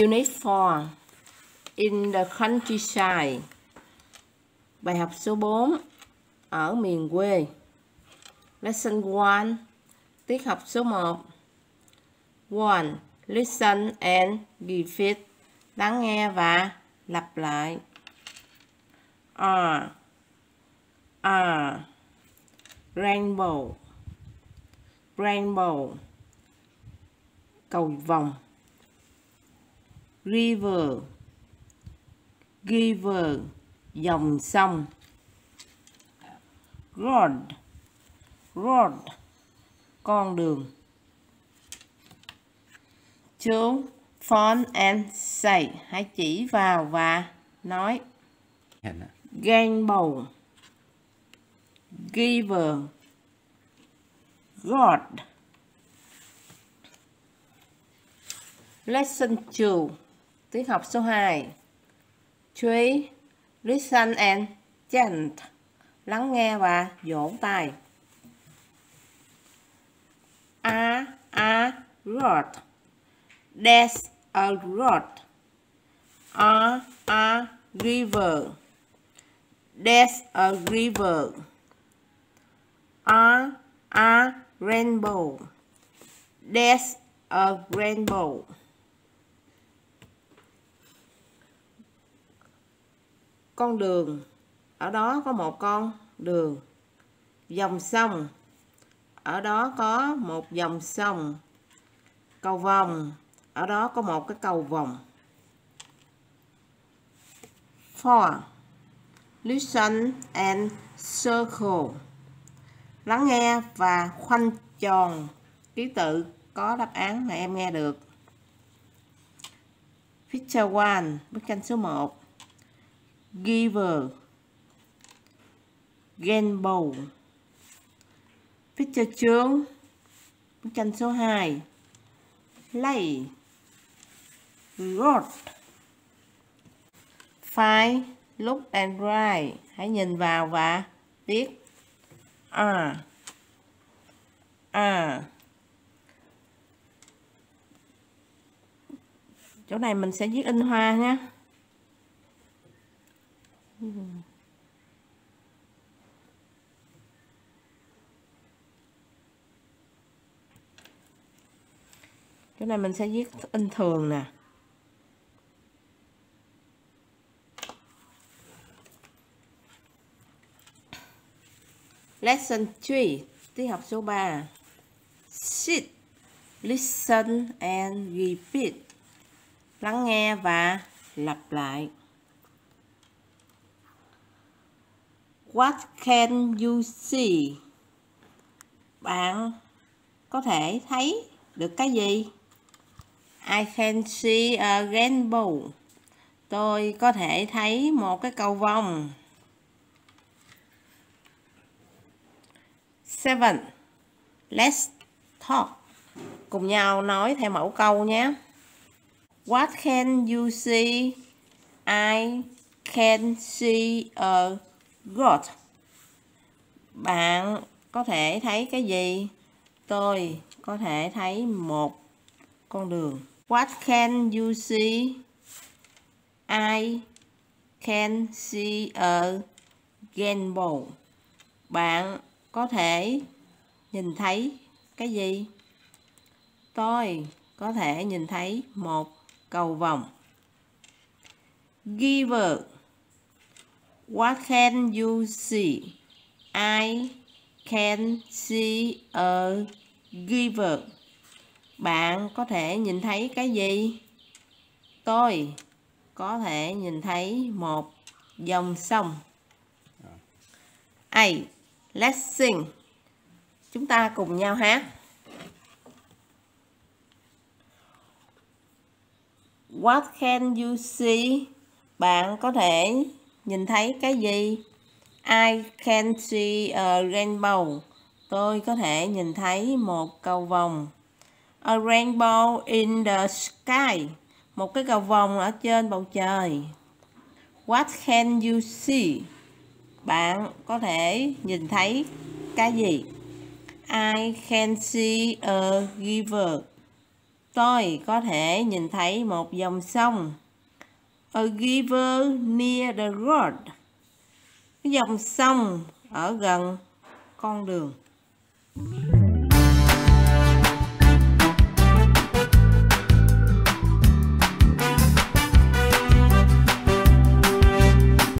Unit 4 In the countryside Bài học số 4 Ở miền quê Lesson 1 Tiết học số 1 1. Listen and repeat Lắng nghe và lặp lại R R, Rainbow Rainbow, Cầu vòng river. River dòng sông. Road road con đường. Chú phone and say. Hãy chỉ vào và nói. Rainbow giver god lesson 2 Tiết học số 2 Chú Listen and chant. Lắng nghe và vỗ tay. A a road There's a road A a river. There's a river. A a rainbow. There's a rainbow. Con đường. Ở đó có một con đường, dòng sông. Ở đó có một dòng sông, cầu vòng. Ở đó có một cái cầu vòng. Four. Listen and circle. Lắng nghe và khoanh tròn. Ký tự có đáp án mà em nghe được. Picture one, bức tranh số 1 giver. Gamble, picture chướng. Bức tranh số 2 lay. Road five look and write. Hãy nhìn vào và viết. À à chỗ này mình sẽ viết in hoa nhé. Cái này mình sẽ viết in thường nè Lesson 3 Tiết học số 3 Sit, Listen and repeat Lắng nghe và lặp lại What can you see? Bạn có thể thấy được cái gì? I can see a rainbow. Tôi có thể thấy một cái cầu vồng. Seven. Let's talk. Cùng nhau nói theo mẫu câu nhé. What can you see? I can see a goat. Bạn có thể thấy cái gì? Tôi có thể thấy một con đường. What can you see? I can see a gamble. Bạn có thể nhìn thấy cái gì? Tôi có thể nhìn thấy một cầu vồng. Giver What can you see? I can see a giver. Bạn có thể nhìn thấy cái gì? Tôi có thể nhìn thấy một dòng sông. A. Let's sing. Chúng ta cùng nhau hát. What can you see? Bạn có thể nhìn thấy cái gì? I can see a rainbow. Tôi có thể nhìn thấy một cầu vồng. A rainbow in the sky. Một cái cầu vồng ở trên bầu trời. What can you see? Bạn có thể nhìn thấy cái gì? I can see a river. Tôi có thể nhìn thấy một dòng sông. A river near the road. Cái dòng sông ở gần con đường.